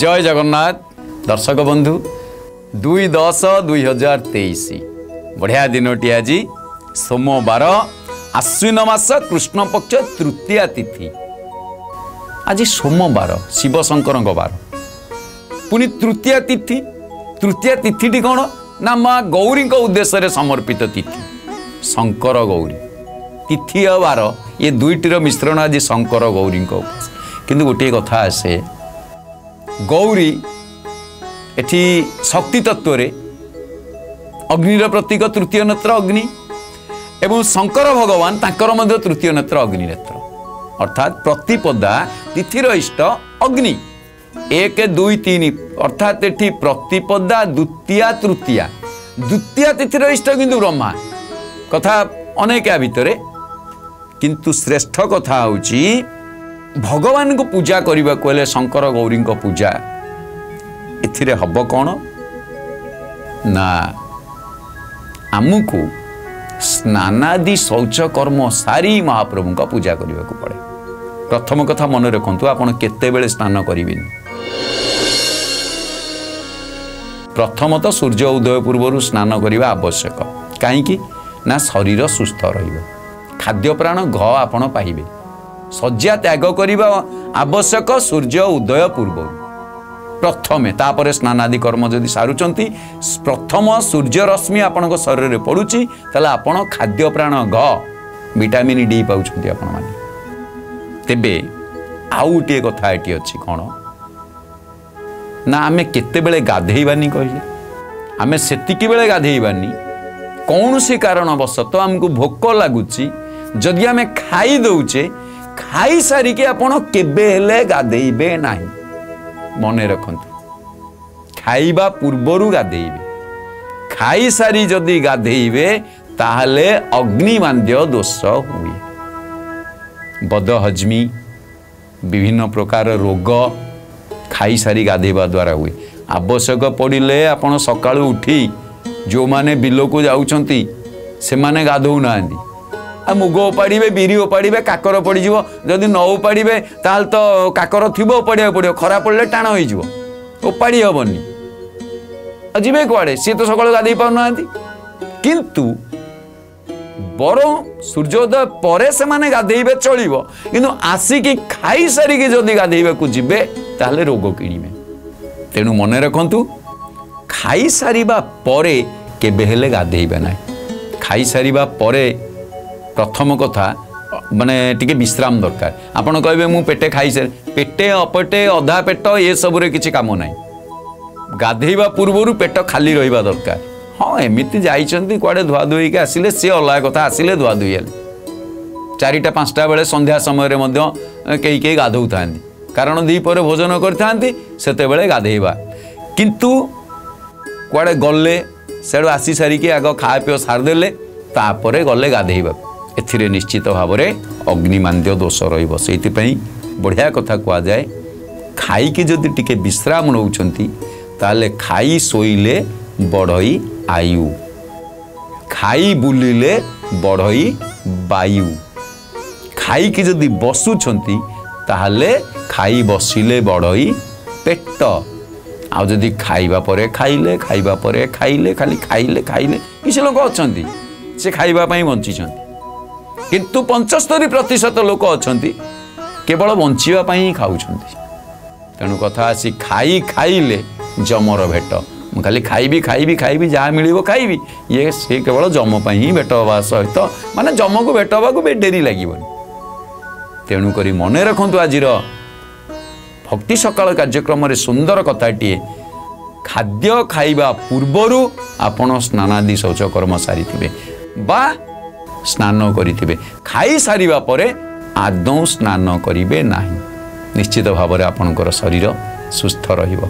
ଜୟ ଜଗନ୍ନାଥ ଦର୍ଶକ ବନ୍ଧୁ ଦୁଇ ଦଶ ଦୁଇ ହଜାର ତେଇଶ ବଢ଼ିଆ ଦିନଟି ଆଜି ସୋମବାର ଆଶ୍ୱିନ ମାସ କୃଷ୍ଣପକ୍ଷ ତୃତୀୟା ତିଥି ଆଜି ସୋମବାର ଶିବଶଙ୍କରଙ୍କ ବାର। ପୁଣି ତୃତୀୟା ତିଥି। ତୃତୀୟା ତିଥିଟି କ'ଣ? ନା ମା ଗୌରୀଙ୍କ ଉଦ୍ଦେଶ୍ୟରେ ସମର୍ପିତ ତିଥି। তিথি বার এ দুইটির মিশ্রণ আজ শঙ্কর গৌরী কিন্তু গোটিয়ে কথা আসে গৌরী এটি শক্তি তত্ত্বরে অগ্নির প্রতীক তৃতীয় নেত্র অগ্নি এবং শঙ্কর ভগবান তাঁকর মধ্যে তৃতীয় নেত্র অগ্নি নেত্র অর্থাৎ প্রতিপদা তিথির ইষ্ট অগ্নি এক দুই তিন অর্থাৎ এটি প্রতিপদা দ্বিতীয়া তৃতীয়া দ্বিতীয়া তিথির ইষ্ট কিন্তু ব্রহ্মা কথা অনেক ভিতরে କିନ୍ତୁ ଶ୍ରେଷ୍ଠ କଥା ହେଉଛି ଭଗବାନଙ୍କୁ ପୂଜା କରିବାକୁ ହେଲେ ଶଙ୍କର ଗୌରୀଙ୍କ ପୂଜା। ଏଥିରେ ହବ କ'ଣ? ନା ଆମକୁ ସ୍ନାନାଦି ଶୌଚ କର୍ମ ସାରି ମହାପ୍ରଭୁଙ୍କ ପୂଜା କରିବାକୁ ପଡ଼େ। ପ୍ରଥମ କଥା ମନେ ରଖନ୍ତୁ ଆପଣ କେତେବେଳେ ସ୍ନାନ କରିବେନି। ପ୍ରଥମତଃ ସୂର୍ଯ୍ୟ ଉଦୟ ପୂର୍ବରୁ ସ୍ନାନ କରିବା ଆବଶ୍ୟକ। କାହିଁକି? ନା ଶରୀର ସୁସ୍ଥ ରହିବ। ଖାଦ୍ୟ ପ୍ରାଣ ଘ ଆପଣ ପାଇବେ। ଶଯ୍ୟା ତ୍ୟାଗ କରିବା ଆବଶ୍ୟକ ସୂର୍ଯ୍ୟ ଉଦୟ ପୂର୍ବରୁ। ପ୍ରଥମେ ତାପରେ ସ୍ନାନାଦି କର୍ମ ଯଦି ସାରୁଛନ୍ତି ପ୍ରଥମ ସୂର୍ଯ୍ୟ ରଶ୍ମି ଆପଣଙ୍କ ଶରୀରରେ ପଡ଼ୁଛି ତାହେଲେ ଆପଣ ଖାଦ୍ୟ ପ୍ରାଣ ଘ ଭିଟାମିନ୍ ଡି ପାଉଛନ୍ତି ଆପଣମାନେ। ତେବେ ଆଉ ଗୋଟିଏ କଥା ଏଠି ଅଛି କ'ଣ? ନା ଆମେ କେତେବେଳେ ଗାଧେଇବାନି କହିଲେ? ଆମେ ସେତିକି ବେଳେ ଗାଧେଇବାନି। କୌଣସି କାରଣବଶତଃ ଆମକୁ ଭୋକ ଲାଗୁଛି ଯଦି ଆମେ ଖାଇ ଦେଉଛେ ଖାଇସାରିକି ଆପଣ କେବେ ହେଲେ ଗାଧେଇବେ ନାହିଁ ମନେ ରଖନ୍ତୁ ଖାଇବା ପୂର୍ବରୁ ଗାଧେଇବେ ଖାଇସାରି ଯଦି ଗାଧେଇବେ ତାହେଲେ ଅଗ୍ନିମାନ୍ଦ୍ୟ ଦୋଷ ହୁଏ ବଦହଜମି ବିଭିନ୍ନ ପ୍ରକାର ରୋଗ ଖାଇସାରି ଗାଧେଇବା ଦ୍ୱାରା ହୁଏ ଆବଶ୍ୟକ ପଡ଼ିଲେ ଆପଣ ସକାଳୁ ଉଠି ଯେଉଁମାନେ ବିଲକୁ ଯାଉଛନ୍ତି ସେମାନେ ଗାଧଉନାହାନ୍ତି ଆଉ ମୁଗ ଓପାଡ଼ିବେ ବିରି ଓପାଡ଼ିବେ କାକର ପଡ଼ିଯିବ ଯଦି ନ ଓପାଡ଼ିବେ ତାହେଲେ ତ କାକର ଥିବ ଓପାଡ଼ିବାକୁ ପଡ଼ିବ ଖରା ପଡ଼ିଲେ ଟାଣ ହେଇଯିବ ଓପାଡ଼ି ହେବନି ଆଉ ଯିବେ କୁଆଡ଼େ ସିଏ ତ ସକାଳୁ ଗାଧେଇ ପାରୁନାହାନ୍ତି କିନ୍ତୁ ବରଂ ସୂର୍ଯ୍ୟୋଦୟ ପରେ ସେମାନେ ଗାଧେଇବେ ଚଳିବ କିନ୍ତୁ ଆସିକି ଖାଇସାରିକି ଯଦି ଗାଧେଇବାକୁ ଯିବେ ତାହେଲେ ରୋଗ କିଣିବେ ତେଣୁ ମନେ ରଖନ୍ତୁ ଖାଇସାରିବା ପରେ କେବେ ହେଲେ ଗାଧେଇବେ ନାହିଁ ଖାଇସାରିବା ପରେ ପ୍ରଥମ କଥା ମାନେ ଟିକେ ବିଶ୍ରାମ ଦରକାର। ଆପଣ କହିବେ ମୁଁ ପେଟେ ଖାଇସାରି ପେଟେ ଅପେଟେ ଅଧା ପେଟ ଏସବୁରେ କିଛି କାମ ନାହିଁ। ଗାଧେଇବା ପୂର୍ବରୁ ପେଟ ଖାଲି ରହିବା ଦରକାର। ହଁ ଏମିତି ଯାଇଛନ୍ତି କୁଆଡ଼େ ଧୁଆଧୁଇ ହେଇକି ଆସିଲେ ସିଏ ଅଲଗା କଥା ଆସିଲେ ଧୁଆଧୁଇ ହେଲେ। ଚାରିଟା ପାଞ୍ଚଟା ବେଳେ ସନ୍ଧ୍ୟା ସମୟରେ ମଧ୍ୟ କେହି କେହି ଗାଧଉଥାନ୍ତି। କାରଣ ଦ୍ୱିପରେ ଭୋଜନ କରିଥାନ୍ତି ସେତେବେଳେ ଗାଧେଇବା। କିନ୍ତୁ କୁଆଡ଼େ ଗଲେ ସେଠୁ ଆସି ସାରିକି ଆଗ ଖାଆ ପିଅ ସାରିଦେଲେ ତାପରେ ଗଲେ ଗାଧେଇବାକୁ। ଏଥିରେ ନିଶ୍ଚିତ ଭାବରେ ଅଗ୍ନିମାନ୍ଦ୍ୟ ଦୋଷ ରହିବ ସେଇଥିପାଇଁ ବଢ଼ିଆ କଥା କୁହାଯାଏ ଖାଇକି ଯଦି ଟିକେ ବିଶ୍ରାମ ନେଉଛନ୍ତି ତାହେଲେ ଖାଇ ଶୋଇଲେ ବଢ଼ଇ ଆୟୁ ଖାଇ ବୁଲିଲେ ବଢ଼ଇ ବାୟୁ ଖାଇକି ଯଦି ବସୁଛନ୍ତି ତାହେଲେ ଖାଇ ବସିଲେ ବଢ଼ଇ ପେଟ ଆଉ ଯଦି ଖାଇବା ପରେ ଖାଇଲେ ଖାଇବା ପରେ ଖାଇଲେ ଖାଲି ଖାଇଲେ ଖାଇଲେ କିଛି ଲୋକ ଅଛନ୍ତି ସେ ଖାଇବା ପାଇଁ ବଞ୍ଚିଛନ୍ତି କିନ୍ତୁ ପଞ୍ଚସ୍ତରୀ ପ୍ରତିଶତ ଲୋକ ଅଛନ୍ତି କେବଳ ବଞ୍ଚିବା ପାଇଁ ହିଁ ଖାଉଛନ୍ତି। ତେଣୁ କଥା ଆସି ଖାଇ ଖାଇଲେ ଜମର ଭେଟ। ମୁଁ ଖାଲି ଖାଇବି ଖାଇବି ଖାଇବି ଯାହା ମିଳିବ ଖାଇବି। ଇଏ ସେ କେବଳ ଜମ ପାଇଁ ହିଁ ଭେଟ ହେବା ସହିତ ମାନେ ଜମକୁ ଭେଟ ହେବାକୁ ବି ଡେରି ଲାଗିବନି। ତେଣୁକରି ମନେ ରଖନ୍ତୁ ଆଜିର ଭକ୍ତି ସକାଳ କାର୍ଯ୍ୟକ୍ରମରେ ସୁନ୍ଦର କଥାଟିଏ। ଖାଦ୍ୟ ଖାଇବା ପୂର୍ବରୁ ଆପଣ ସ୍ନାନାଦି ଶୌଚକର୍ମ ସାରିଥିବେ। ବା ସ୍ନାନ କରିଥିବେ ଖାଇସାରିବା ପରେ ଆଦୌ ସ୍ନାନ କରିବେ ନାହିଁ ନିଶ୍ଚିତ ଭାବରେ ଆପଣଙ୍କର ଶରୀର ସୁସ୍ଥ ରହିବ